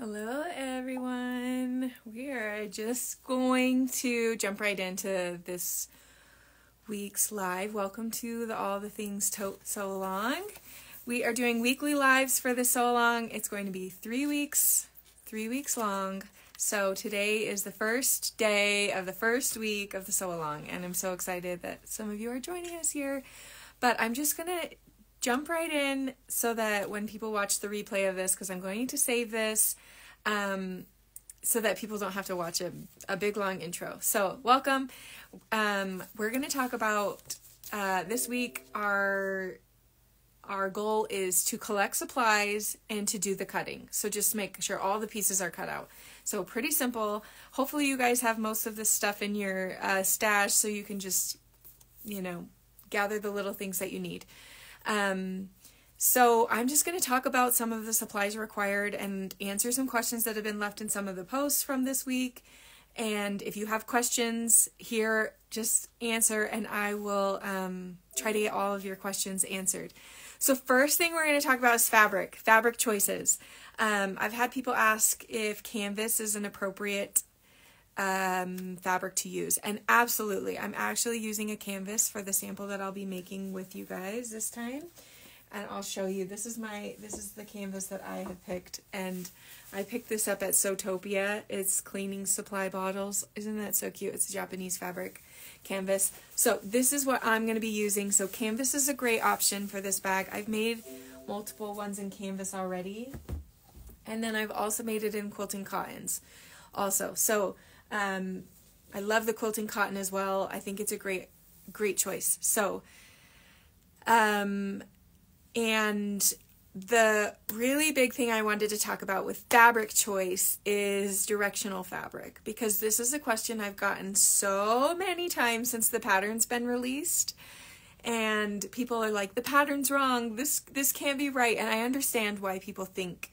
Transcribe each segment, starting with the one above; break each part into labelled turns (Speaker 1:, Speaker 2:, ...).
Speaker 1: Hello, everyone. We are just going to jump right into this week's live. Welcome to the All the Things Tote Sew Along. We are doing weekly lives for the So Long. It's going to be three weeks, three weeks long. So today is the first day of the first week of the Sew Along, and I'm so excited that some of you are joining us here. But I'm just gonna jump right in so that when people watch the replay of this, because I'm going to save this, um, so that people don't have to watch a, a big long intro. So, welcome. Um, we're going to talk about uh, this week our our goal is to collect supplies and to do the cutting. So just make sure all the pieces are cut out. So pretty simple. Hopefully you guys have most of this stuff in your uh, stash so you can just, you know, gather the little things that you need. Um, so I'm just going to talk about some of the supplies required and answer some questions that have been left in some of the posts from this week. And if you have questions here, just answer and I will um, try to get all of your questions answered. So first thing we're going to talk about is fabric, fabric choices. Um, I've had people ask if canvas is an appropriate um, fabric to use. And absolutely, I'm actually using a canvas for the sample that I'll be making with you guys this time. And I'll show you. This is my this is the canvas that I have picked, and I picked this up at Sotopia. It's cleaning supply bottles. Isn't that so cute? It's a Japanese fabric canvas. So this is what I'm going to be using. So canvas is a great option for this bag. I've made multiple ones in canvas already, and then I've also made it in quilting cottons, also. So um, I love the quilting cotton as well. I think it's a great, great choice. So, um, and the really big thing I wanted to talk about with fabric choice is directional fabric because this is a question I've gotten so many times since the pattern's been released and people are like the pattern's wrong this this can't be right and I understand why people think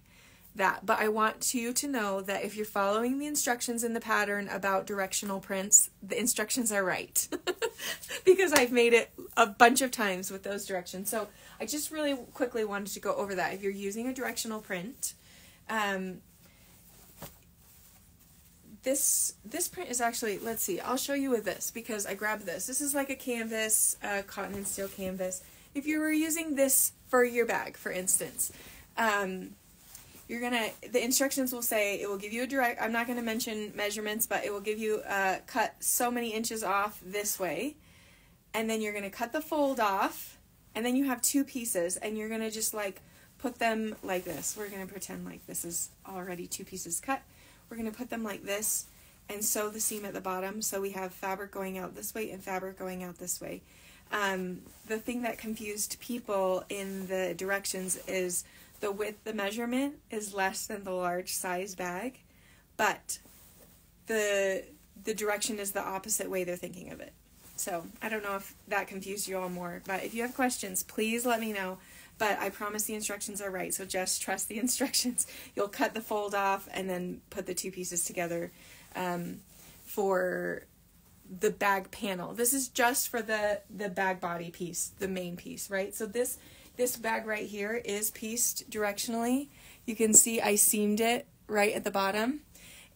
Speaker 1: that. But I want you to know that if you're following the instructions in the pattern about directional prints, the instructions are right. because I've made it a bunch of times with those directions. So I just really quickly wanted to go over that. If you're using a directional print, um, this this print is actually let's see I'll show you with this because I grabbed this this is like a canvas uh, cotton and steel canvas if you were using this for your bag for instance um, you're gonna the instructions will say it will give you a direct i'm not going to mention measurements but it will give you uh, cut so many inches off this way. And then you're going to cut the fold off and then you have two pieces and you're going to just like put them like this. We're going to pretend like this is already two pieces cut. We're going to put them like this and sew the seam at the bottom. So we have fabric going out this way and fabric going out this way. Um, the thing that confused people in the directions is the width, the measurement is less than the large size bag, but the the direction is the opposite way they're thinking of it. So I don't know if that confused you all more, but if you have questions, please let me know. But I promise the instructions are right, so just trust the instructions. You'll cut the fold off and then put the two pieces together um, for the bag panel. This is just for the the bag body piece, the main piece, right? So this this bag right here is pieced directionally. You can see I seamed it right at the bottom.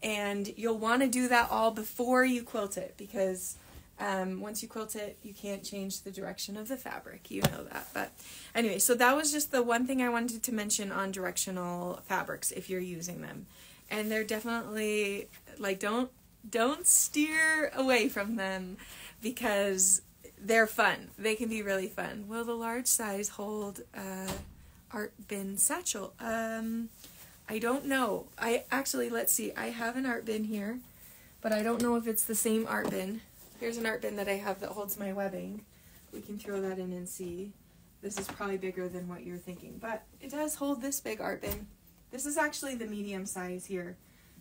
Speaker 1: And you'll want to do that all before you quilt it because um, once you quilt it, you can't change the direction of the fabric. You know that. But anyway, so that was just the one thing I wanted to mention on directional fabrics if you're using them. And they're definitely like don't don't steer away from them because they're fun. They can be really fun. Will the large size hold uh, art bin satchel? Um, I don't know. I actually, let's see. I have an art bin here, but I don't know if it's the same art bin. Here's an art bin that I have that holds my webbing. We can throw that in and see. This is probably bigger than what you're thinking, but it does hold this big art bin. This is actually the medium size here.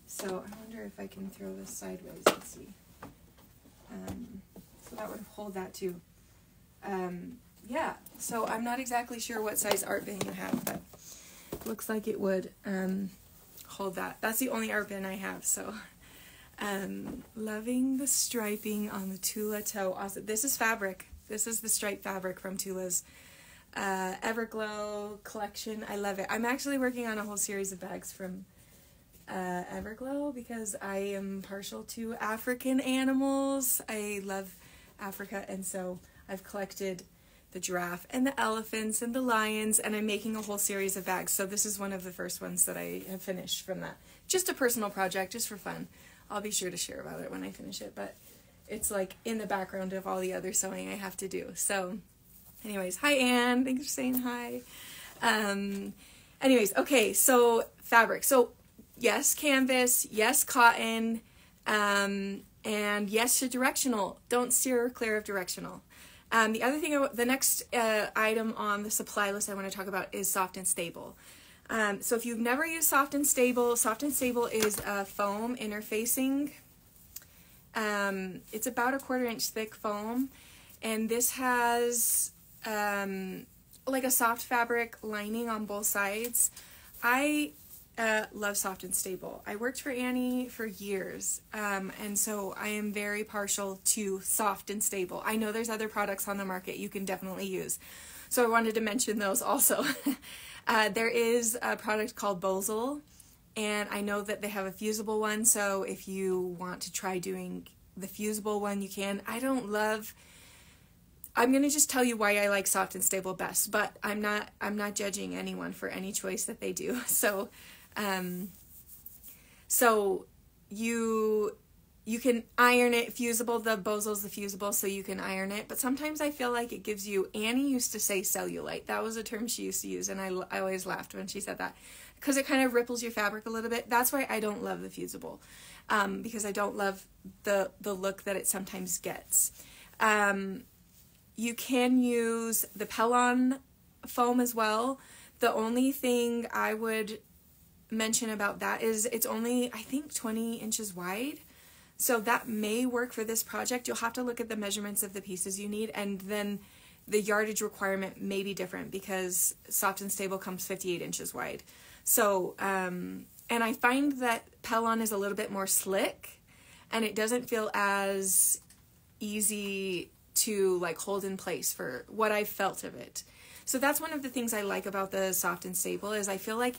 Speaker 1: So I wonder if I can throw this sideways. Let's see. Um, that would hold that too. Um, yeah, so I'm not exactly sure what size art bin you have, but looks like it would um, hold that. That's the only art bin I have, so. Um, loving the striping on the Tula toe. Awesome. This is fabric. This is the striped fabric from Tula's uh, Everglow collection. I love it. I'm actually working on a whole series of bags from uh, Everglow because I am partial to African animals. I love Africa, and so I've collected the giraffe and the elephants and the lions, and I'm making a whole series of bags. So this is one of the first ones that I have finished from that. Just a personal project, just for fun. I'll be sure to share about it when I finish it, but it's like in the background of all the other sewing I have to do. So, anyways, hi Anne. Thanks for saying hi. Um, anyways, okay, so fabric. So yes, canvas, yes, cotton, um, and yes to directional. Don't steer clear of directional. Um, the other thing, the next uh, item on the supply list I want to talk about is soft and stable. Um, so if you've never used soft and stable, soft and stable is a foam interfacing. Um, it's about a quarter inch thick foam, and this has um, like a soft fabric lining on both sides. I uh, love soft and stable. I worked for Annie for years, um, and so I am very partial to soft and stable. I know there's other products on the market you can definitely use, so I wanted to mention those also. uh, there is a product called Bosal, and I know that they have a fusible one, so if you want to try doing the fusible one, you can. I don't love. I'm gonna just tell you why I like soft and stable best, but I'm not I'm not judging anyone for any choice that they do. So um, so you you can iron it fusible the Bosal's the fusible so you can iron it. But sometimes i feel like it gives you annie used to say cellulite. That was a term she used to use and i, I always laughed when she said that. Because it kind of ripples your fabric a little bit. That's why i don't love the fusible um, because i don't love the the look that it sometimes gets. Um, you can use the Pellon foam as well. The only thing i would mention about that is it's only, I think, 20 inches wide. So that may work for this project. You'll have to look at the measurements of the pieces you need and then the yardage requirement may be different because soft and stable comes 58 inches wide. So, um, and I find that Pellon is a little bit more slick and it doesn't feel as easy to like hold in place for what I felt of it. So that's one of the things I like about the soft and stable is I feel like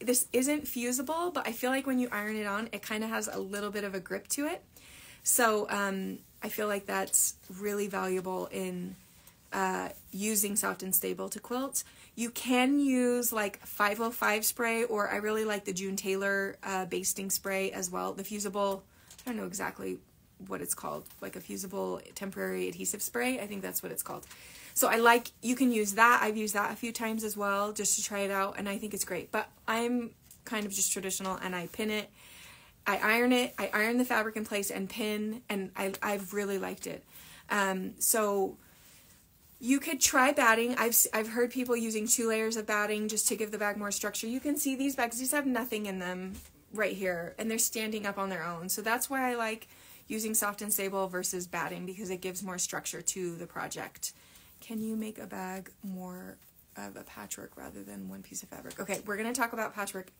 Speaker 1: this isn't fusible, but I feel like when you iron it on, it kind of has a little bit of a grip to it. So um, I feel like that's really valuable in uh, using soft and stable to quilt. You can use like 505 spray, or I really like the June Taylor uh, basting spray as well. The fusible, I don't know exactly what it's called, like a fusible temporary adhesive spray. I think that's what it's called. So I like, you can use that. I've used that a few times as well just to try it out and I think it's great. But I'm kind of just traditional and I pin it. I iron it. I iron the fabric in place and pin and I, I've really liked it. Um, so you could try batting. I've, I've heard people using two layers of batting just to give the bag more structure. You can see these bags, these have nothing in them right here and they're standing up on their own. So that's why I like using soft and stable versus batting because it gives more structure to the project. Can you make a bag more of a patchwork rather than one piece of fabric? Okay, we're going to talk about patchwork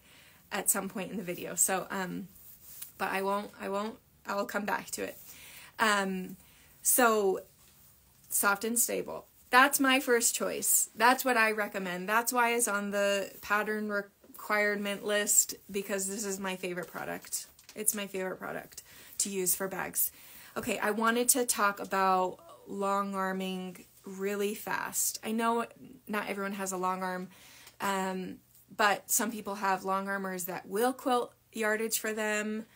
Speaker 1: at some point in the video. So, um, but I won't, I won't, I will come back to it. Um, so soft and stable. That's my first choice. That's what I recommend. That's why it's on the pattern requirement list because this is my favorite product. It's my favorite product to use for bags. Okay, I wanted to talk about long arming really fast. I know not everyone has a long arm, um, but some people have long armers that will quilt yardage for them.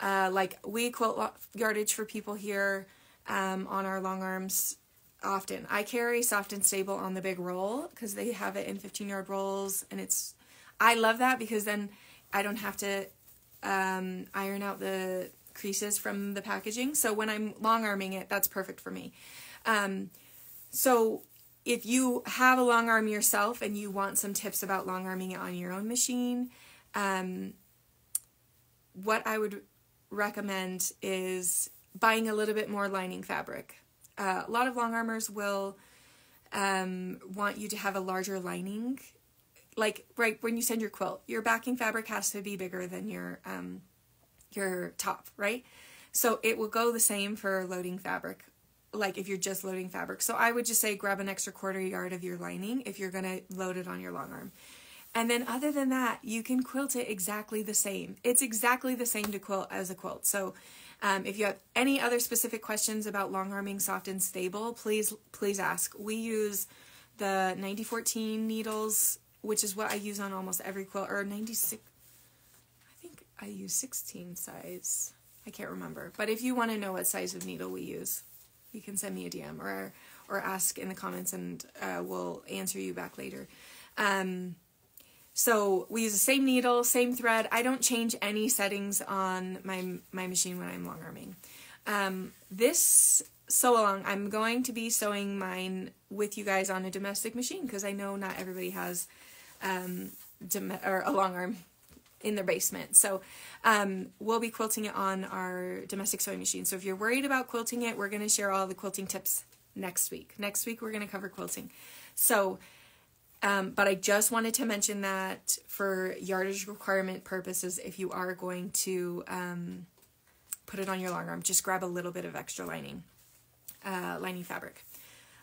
Speaker 1: Uh, like we quilt yardage for people here um, on our long arms often. I carry soft and stable on the big roll because they have it in 15 yard rolls and it's, I love that because then I don't have to um, iron out the creases from the packaging. So when I'm long arming it, that's perfect for me. Um, so if you have a long arm yourself and you want some tips about long arming it on your own machine, um, what I would recommend is buying a little bit more lining fabric. Uh, a lot of long armers will um, want you to have a larger lining. Like right when you send your quilt, your backing fabric has to be bigger than your um, your top, right? So it will go the same for loading fabric like if you're just loading fabric. So I would just say grab an extra quarter yard of your lining if you're to load it on your long arm. And then other than that, you can quilt it exactly the same. It's exactly the same to quilt as a quilt. So um, if you have any other specific questions about long arming soft and stable, please please ask. We use the 9014 needles, which is what I use on almost every quilt, or 96, I think I use 16 size. I can't remember. But if you want to know what size of needle we use, you can send me a DM or or ask in the comments and uh, we'll answer you back later. Um, so we use the same needle, same thread. I don't change any settings on my, my machine when I'm long arming. Um, this sew along, I'm going to be sewing mine with you guys on a domestic machine because I know not everybody has um, or a long arm in their basement. So um, we'll be quilting it on our domestic sewing machine. So if you're worried about quilting it, we're going to share all the quilting tips next week. Next week, we're going to cover quilting. So, um, but I just wanted to mention that for yardage requirement purposes, if you are going to um, put it on your long arm, just grab a little bit of extra lining, uh, lining fabric.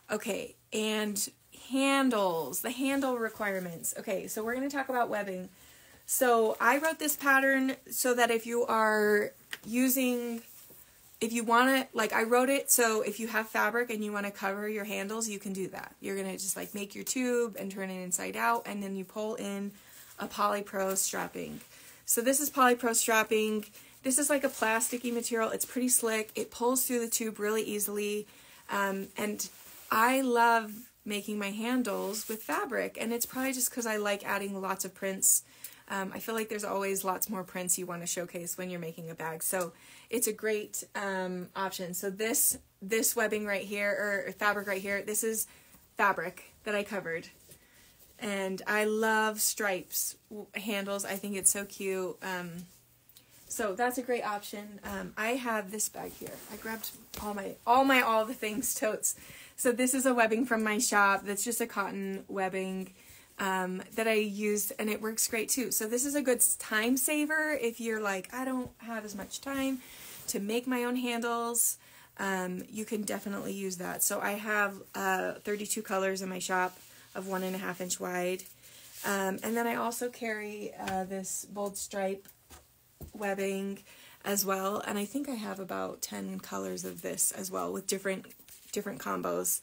Speaker 1: Okay, and handles, the handle requirements. Okay, so we're going to talk about webbing. So I wrote this pattern so that if you are using if you want to, like I wrote it, so if you have fabric and you want to cover your handles, you can do that. You're going to just like make your tube and turn it inside out and then you pull in a polypro strapping. So this is polypro strapping. This is like a plasticky material. It's pretty slick. It pulls through the tube really easily. Um, and I love making my handles with fabric and it's probably just because I like adding lots of prints. Um, I feel like there's always lots more prints you want to showcase when you're making a bag. So it's a great um, option. So this this webbing right here, or fabric right here, this is fabric that I covered. And I love stripes handles. I think it's so cute. Um, so that's a great option. Um, I have this bag here. I grabbed all my all my all the things totes. So this is a webbing from my shop. That's just a cotton webbing um, that I use and it works great too. So this is a good time saver if you're like, I don't have as much time to make my own handles. Um, you can definitely use that. So I have uh, 32 colors in my shop of one and a half inch wide. Um, and then I also carry uh, this bold stripe webbing as well. And I think I have about 10 colors of this as well with different different combos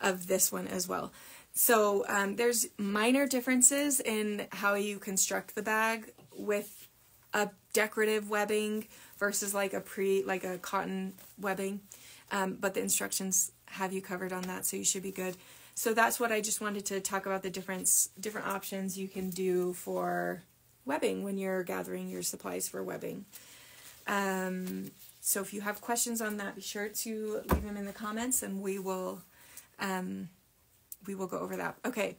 Speaker 1: of this one as well. So um, there's minor differences in how you construct the bag with a decorative webbing versus like a pre like a cotton webbing. Um, but the instructions have you covered on that, so you should be good. So that's what I just wanted to talk about the difference different options you can do for webbing when you're gathering your supplies for webbing. Um, so if you have questions on that, be sure to leave them in the comments, and we will um, we will go over that. Okay.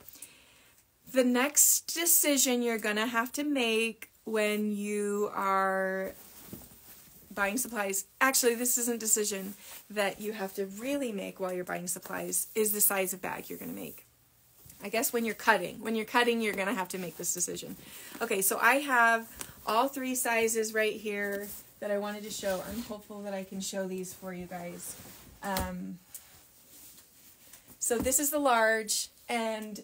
Speaker 1: The next decision you're going to have to make when you are buying supplies, actually this isn't decision that you have to really make while you're buying supplies, is the size of bag you're going to make. I guess when you're cutting, when you're cutting, you're going to have to make this decision. Okay, so I have all three sizes right here that I wanted to show. I'm hopeful that I can show these for you guys. Um, so this is the large, and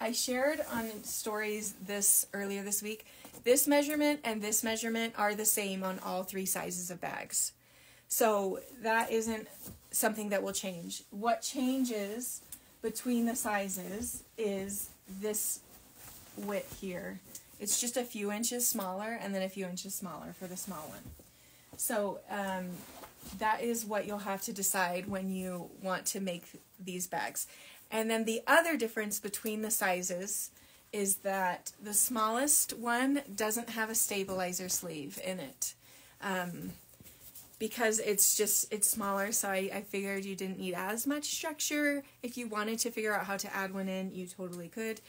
Speaker 1: I shared on stories this earlier this week. This measurement and this measurement are the same on all three sizes of bags. So that isn't something that will change. What changes between the sizes is this width here. It's just a few inches smaller and then a few inches smaller for the small one. So um, that is what you'll have to decide when you want to make these bags. And then the other difference between the sizes is that the smallest one doesn't have a stabilizer sleeve in it. Um, because it's just, it's smaller, so I, I figured you didn't need as much structure. If you wanted to figure out how to add one in, you totally could.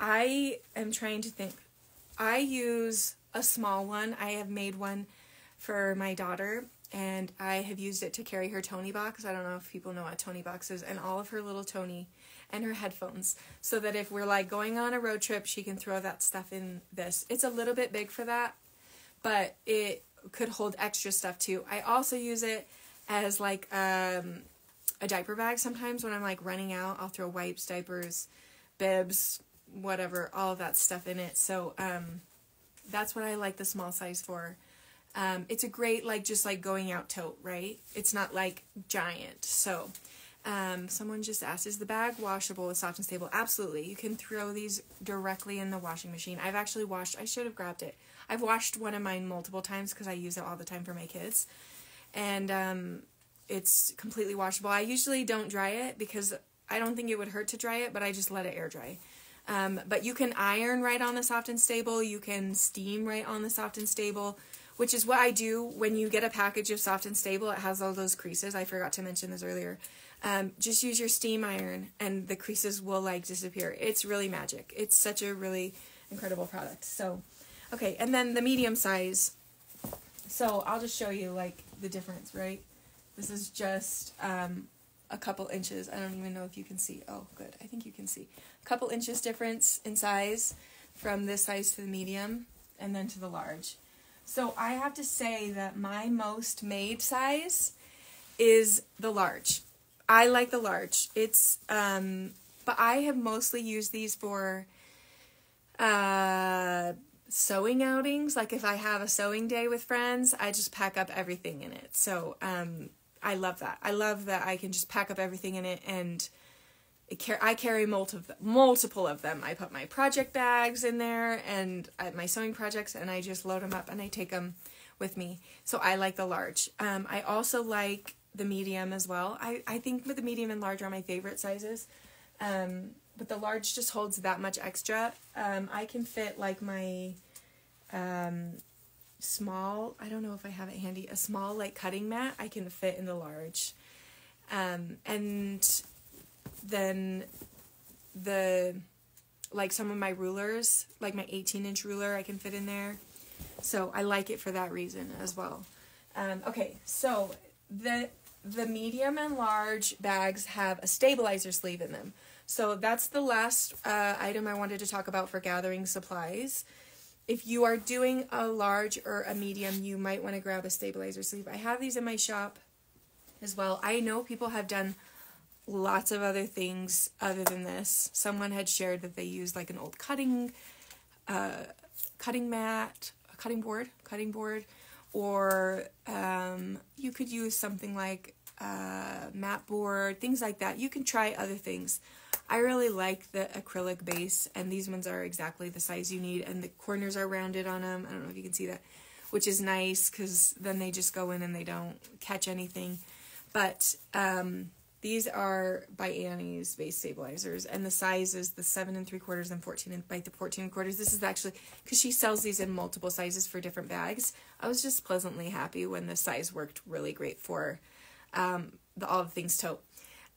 Speaker 1: I am trying to think. I use a small one. I have made one for my daughter and I have used it to carry her Toniebox. I don't know if people know what Toniebox is, and all of her little Tony and her headphones, so that if we're like going on a road trip, she can throw that stuff in this. It's a little bit big for that, but it could hold extra stuff too. I also use it as like um, a diaper bag sometimes when I'm like running out. I'll throw wipes, diapers, bibs, whatever, all of that stuff in it. So um, that's what I like the small size for. Um, it's a great like just like going out tote, right? It's not like giant. So um, someone just asked, is the bag washable with soft and stable? Absolutely. You can throw these directly in the washing machine. I've actually washed, I should have grabbed it. I've washed one of mine multiple times because I use it all the time for my kids. And um, it's completely washable. I usually don't dry it because I don't think it would hurt to dry it, but I just let it air dry. Um, but you can iron right on the soft and stable. You can steam right on the soft and stable, which is what I do when you get a package of soft and stable. It has all those creases. I forgot to mention this earlier. Um, just use your steam iron and the creases will like disappear. It's really magic. It's such a really incredible product. So, okay, and then the medium size. So I'll just show you like the difference, right? This is just um, a couple inches. I don't even know if you can see. Oh, good. I think you can see. A couple inches difference in size from this size to the medium and then to the large. So I have to say that my most made size is the large. I like the large. It's um but I have mostly used these for uh sewing outings. Like if I have a sewing day with friends, I just pack up everything in it. So um I love that. I love that I can just pack up everything in it and I carry multiple multiple of them. I put my project bags in there and uh, my sewing projects and I just load them up and I take them with me. So I like the large. Um, I also like the medium as well. I, I think the medium and large are my favorite sizes. Um, but the large just holds that much extra. Um, I can fit like my um, small, I don't know if I have it handy, a small like cutting mat I can fit in the large. Um, and then the, like some of my rulers, like my 18 inch ruler I can fit in there. So I like it for that reason as well. Um, okay, so the the medium and large bags have a stabilizer sleeve in them. So that's the last uh, item I wanted to talk about for gathering supplies. If you are doing a large or a medium, you might want to grab a stabilizer sleeve. I have these in my shop as well. I know people have done lots of other things other than this. Someone had shared that they used like an old cutting uh, cutting mat, a cutting board, cutting board or um, you could use something like uh, mat board, things like that. You can try other things. I really like the acrylic base, and these ones are exactly the size you need, and the corners are rounded on them. I don't know if you can see that, which is nice because then they just go in and they don't catch anything. But um, these are by Annie's base stabilizers, and the size is the seven and three quarters and fourteen and by the fourteen quarters. This is actually because she sells these in multiple sizes for different bags. I was just pleasantly happy when the size worked really great for um, the All the Things tote.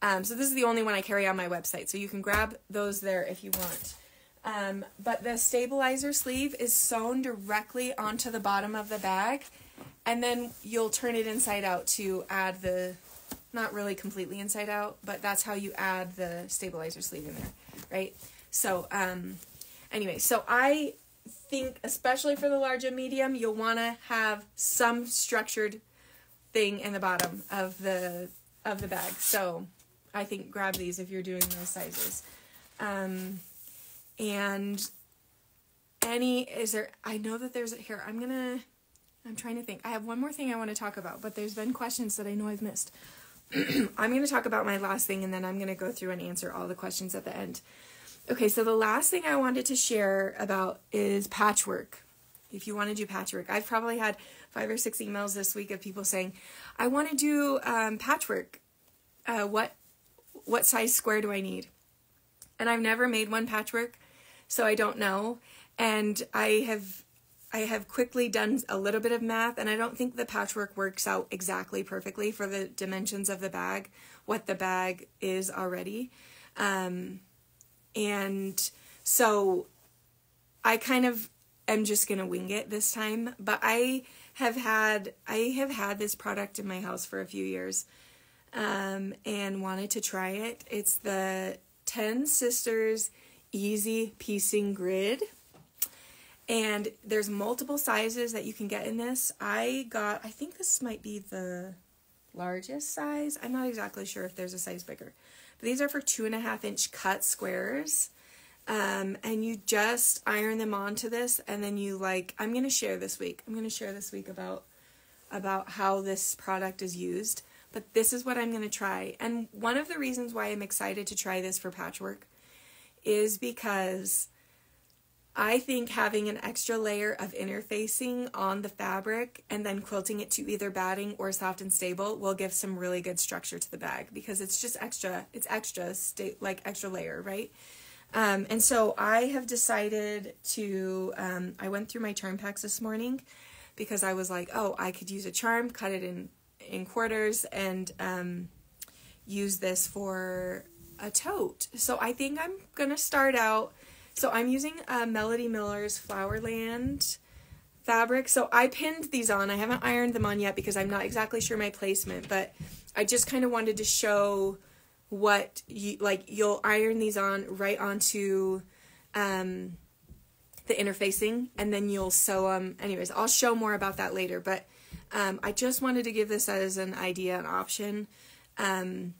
Speaker 1: Um, so this is the only one I carry on my website, so you can grab those there if you want. Um, but the stabilizer sleeve is sewn directly onto the bottom of the bag, and then you'll turn it inside out to add the not really completely inside out, but that's how you add the stabilizer sleeve in there, right? So, um, anyway, so I think, especially for the large and medium, you'll want to have some structured thing in the bottom of the of the bag. So, I think grab these if you're doing those sizes. Um, and any is there? I know that there's here. I'm gonna. I'm trying to think. I have one more thing I want to talk about, but there's been questions that I know I've missed. I'm going to talk about my last thing and then I'm going to go through and answer all the questions at the end. Okay, so the last thing I wanted to share about is patchwork. If you want to do patchwork, I've probably had five or six emails this week of people saying, "I want to do um, patchwork. Uh, what what size square do I need?" And I've never made one patchwork, so I don't know. And I have I have quickly done a little bit of math, and I don't think the patchwork works out exactly perfectly for the dimensions of the bag, what the bag is already. Um, and so I kind of am just going to wing it this time, but I have had I have had this product in my house for a few years um, and wanted to try it. It's the 10 Sisters Easy Piecing Grid. And there's multiple sizes that you can get in this. I got, I think this might be the largest size. I'm not exactly sure if there's a size bigger. But these are for two and a half inch cut squares. Um, and you just iron them onto this and then you like I'm going to share this week. I'm going to share this week about about how this product is used, but this is what I'm going to try. And one of the reasons why I'm excited to try this for patchwork is because I think having an extra layer of interfacing on the fabric and then quilting it to either batting or soft and stable will give some really good structure to the bag because it's just extra, it's extra, like extra layer, right? Um, and so I have decided to, um, I went through my charm packs this morning because I was like, oh, I could use a charm, cut it in, in quarters, and um, use this for a tote. So I think I'm going to start out so I'm using uh, Melody Miller's Flowerland fabric. So I pinned these on. I haven't ironed them on yet because I'm not exactly sure my placement, but I just kind of wanted to show what you like you'll iron these on right onto um the interfacing and then you'll sew them anyways i'll show more about that later but um, i just wanted to give this as an idea an option um,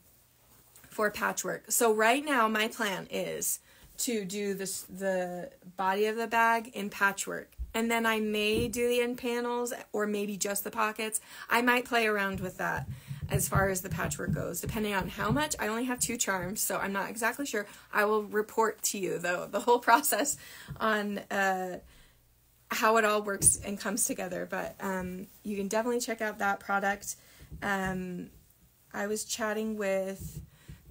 Speaker 1: for patchwork so right now my plan is to do this the body of the bag in patchwork and then I may do the end panels or maybe just the pockets. I might play around with that as far as the patchwork goes, depending on how much. I only have two charms, so I'm not exactly sure. I will report to you though the whole process on uh, how it all works and comes together. But um, you can definitely check out that product. Um, I was chatting with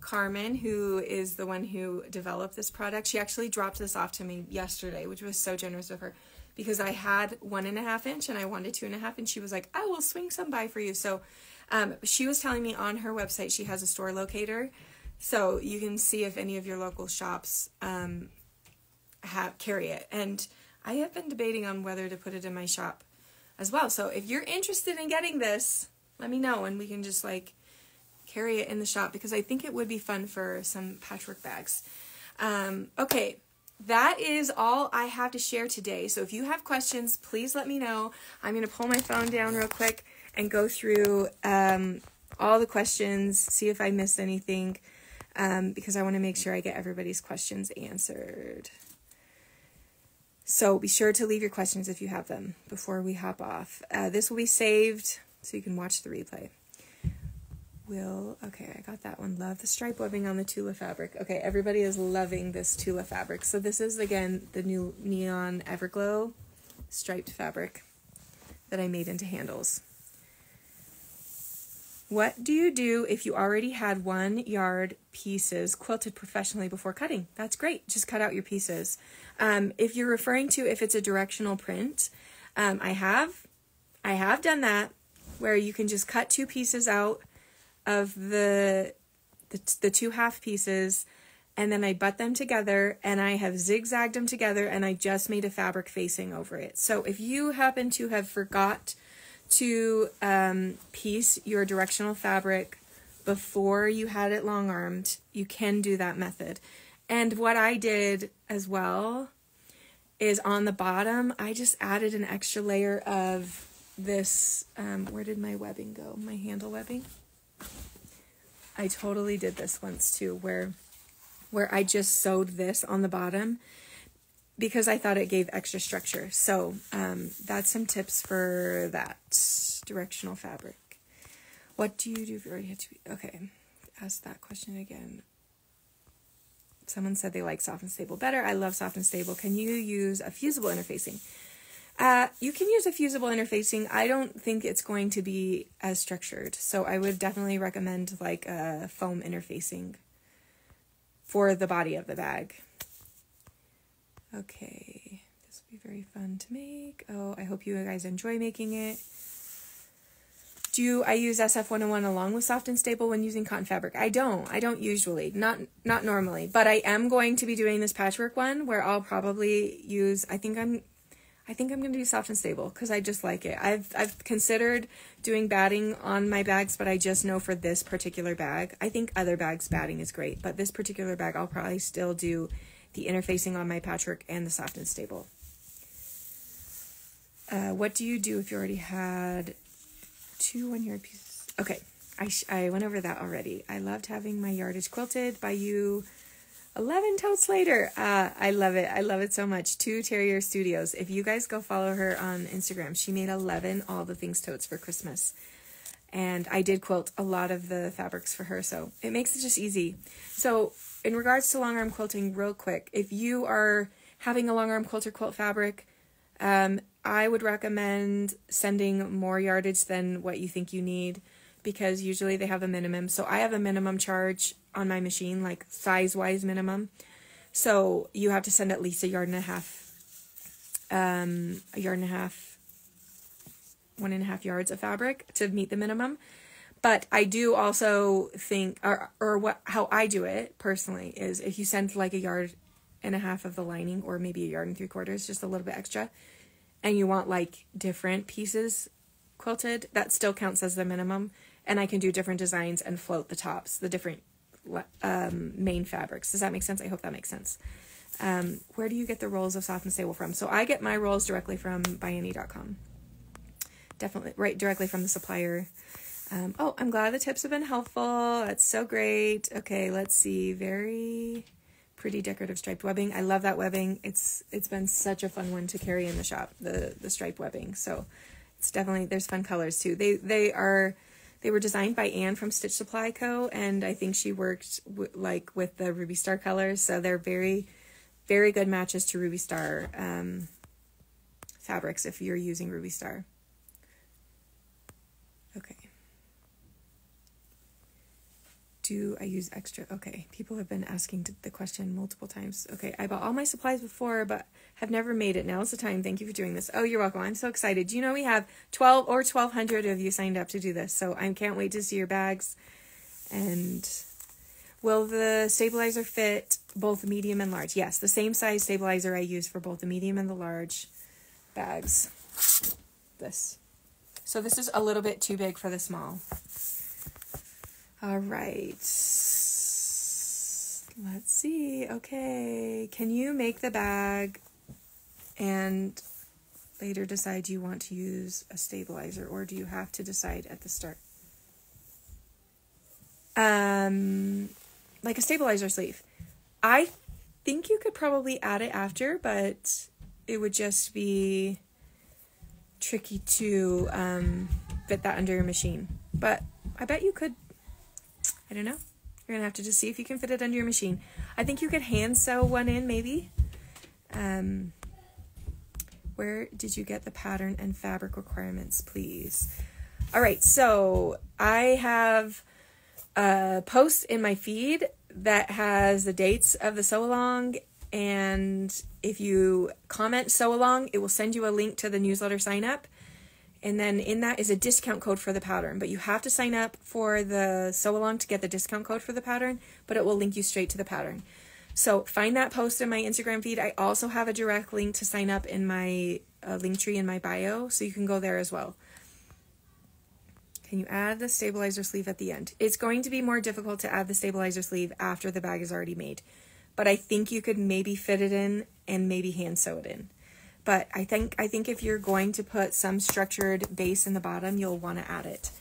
Speaker 1: Carmen, who is the one who developed this product, she actually dropped this off to me yesterday, which was so generous of her because I had one and a half inch and I wanted two and a half, and she was like, I will swing some by for you. So um, she was telling me on her website she has a store locator, so you can see if any of your local shops um, have carry it. And I have been debating on whether to put it in my shop as well. So if you're interested in getting this, let me know and we can just like carry it in the shop because I think it would be fun for some patchwork bags. Um, okay, that is all I have to share today. So if you have questions, please let me know. I'm going to pull my phone down real quick and go through um, all the questions, see if I missed anything, um, because I want to make sure I get everybody's questions answered. So be sure to leave your questions if you have them before we hop off. Uh, this will be saved so you can watch the replay will okay i got that one. Love the stripe webbing on the tula fabric. Okay everybody is loving this tula fabric. So this is again the new neon everglow striped fabric that i made into handles. What do you do if you already had one yard pieces quilted professionally before cutting? That's great. Just cut out your pieces. Um, if you're referring to if it's a directional print um, i have i have done that where you can just cut two pieces out of the, the, the two half pieces and then I butt them together and I have zigzagged them together and I just made a fabric facing over it. So if you happen to have forgot to um, piece your directional fabric before you had it long armed, you can do that method. And what I did as well is on the bottom, I just added an extra layer of this, um, where did my webbing go? My handle webbing? I totally did this once too, where where I just sewed this on the bottom because I thought it gave extra structure. So um, that's some tips for that directional fabric. What do you do if you already had to be okay? Ask that question again. Someone said they like soft and stable better. I love soft and stable. Can you use a fusible interfacing? Uh, you can use a fusible interfacing. I don't think it's going to be as structured, so I would definitely recommend like a foam interfacing for the body of the bag. Okay, this will be very fun to make. Oh, I hope you guys enjoy making it. Do I use SF101 along with soft and stable when using cotton fabric? I don't. I don't usually. Not not normally. But I am going to be doing this patchwork one where I'll probably use I think I'm I think I'm going to do soft and stable because I just like it. I've I've considered doing batting on my bags, but I just know for this particular bag, I think other bags batting is great, but this particular bag I'll probably still do the interfacing on my patchwork and the soft and stable. Uh, what do you do if you already had two one yard pieces? Okay, I, I went over that already. I loved having my yardage quilted by you 11 totes later. Uh, I love it. I love it so much. Two Terrier Studios. If you guys go follow her on Instagram, she made 11 All the Things totes for Christmas. And I did quilt a lot of the fabrics for her, so it makes it just easy. So, in regards to long arm quilting, real quick, if you are having a long arm quilter quilt fabric, um, I would recommend sending more yardage than what you think you need because usually they have a minimum. So I have a minimum charge on my machine, like size wise minimum. So you have to send at least a yard and a half, um, a yard and a half, one and a half yards of fabric to meet the minimum. But I do also think, or, or what, how I do it personally is if you send like a yard and a half of the lining or maybe a yard and three quarters, just a little bit extra, and you want like different pieces quilted, that still counts as the minimum. And I can do different designs and float the tops, the different um, main fabrics. Does that make sense? I hope that makes sense. Um, where do you get the rolls of soft and stable from? So I get my rolls directly from byannie.com. Definitely, right, directly from the supplier. Um, oh, I'm glad the tips have been helpful. That's so great. Okay, let's see. Very pretty decorative striped webbing. I love that webbing. It's it's been such a fun one to carry in the shop. The the striped webbing. So it's definitely there's fun colors too. They they are they were designed by Anne from Stitch Supply Co. And I think she worked like with the Ruby Star colors. So they're very, very good matches to Ruby Star um, fabrics if you're using Ruby Star. Okay. Do I use extra? Okay, people have been asking the question multiple times. Okay, I bought all my supplies before, but have never made it. Now is the time. Thank you for doing this. Oh, you're welcome. I'm so excited. You know we have 12 or 1,200 of you signed up to do this, so I can't wait to see your bags. And will the stabilizer fit both medium and large? Yes, the same size stabilizer I use for both the medium and the large bags. This. So this is a little bit too big for the small. All right. Let's see. Okay. Can you make the bag and later decide you want to use a stabilizer or do you have to decide at the start? Um like a stabilizer sleeve. I think you could probably add it after, but it would just be tricky to um, fit that under your machine. But I bet you could I don't know. You're gonna have to just see if you can fit it under your machine. I think you could hand sew one in maybe. Um, where did you get the pattern and fabric requirements, please? All right, so I have a post in my feed that has the dates of the sew along and if you comment sew along, it will send you a link to the newsletter sign up and then in that is a discount code for the pattern. But you have to sign up for the sew along to get the discount code for the pattern, but it will link you straight to the pattern. So find that post in my Instagram feed. I also have a direct link to sign up in my uh, link tree in my bio, so you can go there as well. Can you add the stabilizer sleeve at the end? It's going to be more difficult to add the stabilizer sleeve after the bag is already made, but I think you could maybe fit it in and maybe hand sew it in. But I think I think if you're going to put some structured base in the bottom, you'll want to add it.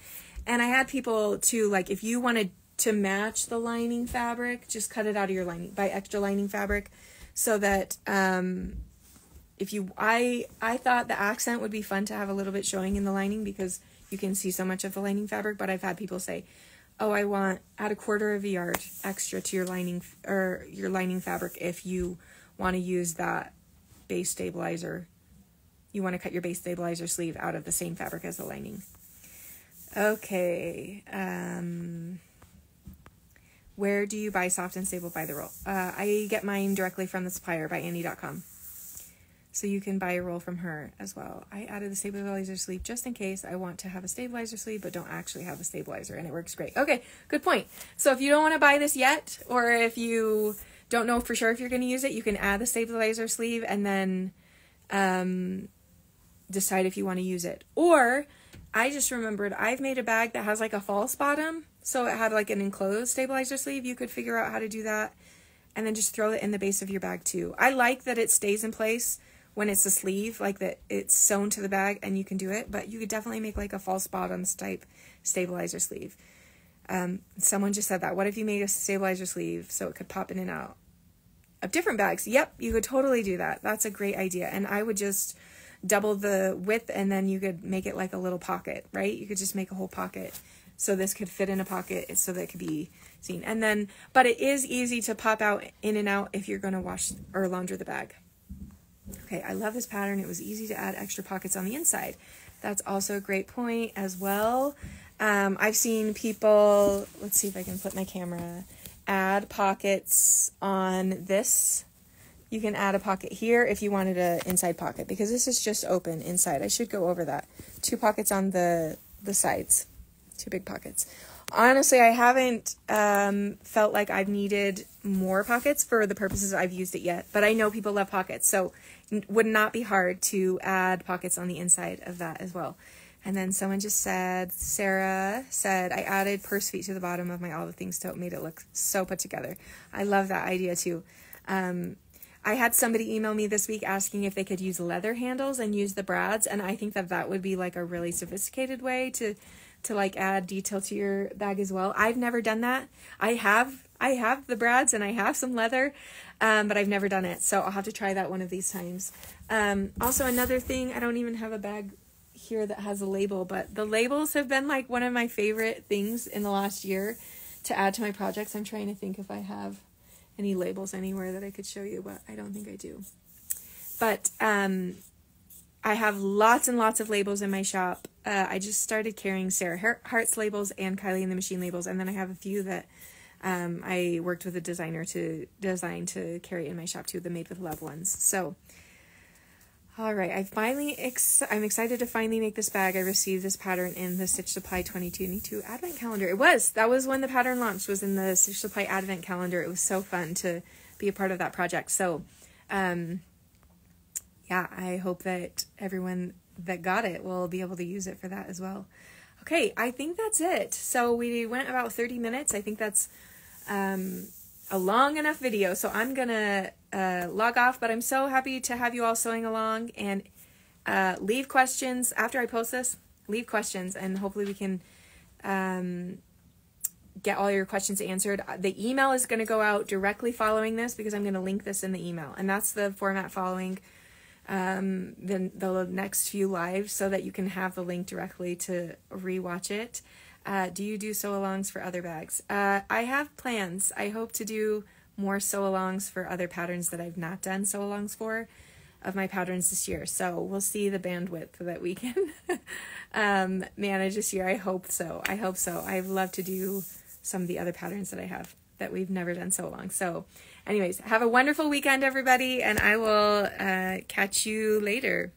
Speaker 1: And I had people to like if you wanted to match the lining fabric, just cut it out of your lining, buy extra lining fabric so that um if you I I thought the accent would be fun to have a little bit showing in the lining because you can see so much of the lining fabric, but I've had people say, "Oh, I want add a quarter of a yard extra to your lining or your lining fabric if you want to use that base stabilizer, you want to cut your base stabilizer sleeve out of the same fabric as the lining. Okay. Um, where do you buy soft and stable by the roll? Uh, I get mine directly from the supplier byannie.com. So you can buy a roll from her as well. I added the stabilizer sleeve just in case I want to have a stabilizer sleeve but don't actually have a stabilizer and it works great. Okay, good point. So if you don't want to buy this yet or if you don't know for sure if you're going to use it, you can add the stabilizer sleeve and then um, decide if you want to use it. Or I just remembered I've made a bag that has like a false bottom. So it had like an enclosed stabilizer sleeve. You could figure out how to do that and then just throw it in the base of your bag too. I like that it stays in place when it's a sleeve, like that it's sewn to the bag and you can do it, but you could definitely make like a false bottoms type stabilizer sleeve. Um, someone just said that. What if you made a stabilizer sleeve so it could pop in and out? Of different bags. Yep, you could totally do that. That's a great idea. And I would just double the width and then you could make it like a little pocket, right? You could just make a whole pocket. So this could fit in a pocket so that it could be seen. And then, but it is easy to pop out in and out if you're going to wash or launder the bag. Okay, I love this pattern. It was easy to add extra pockets on the inside. That's also a great point as well. Um, I've seen people, let's see if I can put my camera, add pockets on this. You can add a pocket here if you wanted an inside pocket because this is just open inside. I should go over that. Two pockets on the, the sides, two big pockets. Honestly, I haven't um, felt like I've needed more pockets for the purposes I've used it yet, but I know people love pockets, so would not be hard to add pockets on the inside of that as well. And then someone just said, Sarah said, I added purse feet to the bottom of my All the Things tote, made it look so put together. I love that idea too. Um, I had somebody email me this week asking if they could use leather handles and use the brads, and I think that that would be like a really sophisticated way to to like add detail to your bag as well. I've never done that. I have I have the brads and I have some leather, um, but I've never done it. So I'll have to try that one of these times. Um, also, another thing, I don't even have a bag here that has a label, but the labels have been like one of my favorite things in the last year to add to my projects. I'm trying to think if I have any labels anywhere that I could show you, but I don't think I do. But um, I have lots and lots of labels in my shop. Uh, I just started carrying Sarah Hart's labels and Kylie and the Machine labels, and then I have a few that um, I worked with a designer to design to carry in my shop too, the Made with Love ones. So, all right, I finally ex- I'm excited to finally make this bag. I received this pattern in the Stitch Supply 2022 Advent Calendar. It was that was when the pattern launched. Was in the Stitch Supply Advent Calendar. It was so fun to be a part of that project. So, um, yeah, I hope that everyone that got it will be able to use it for that as well. Okay, I think that's it. So we went about 30 minutes. I think that's um, a long enough video. So I'm to uh, log off, but I'm so happy to have you all sewing along and uh, leave questions after I post this. Leave questions and hopefully we can um, get all your questions answered. The email is going to go out directly following this because I'm going to link this in the email. And that's the format following um, the, the next few lives so that you can have the link directly to rewatch it. Uh, do you do sew alongs for other bags? Uh, I have plans. I hope to do more sew alongs for other patterns that I've not done sew alongs for of my patterns this year. So we'll see the bandwidth that we can um, manage this year. I hope so. I hope so. I'd love to do some of the other patterns that I have that we've never done so long. So, anyways, have a wonderful weekend, everybody, and I will uh, catch you later.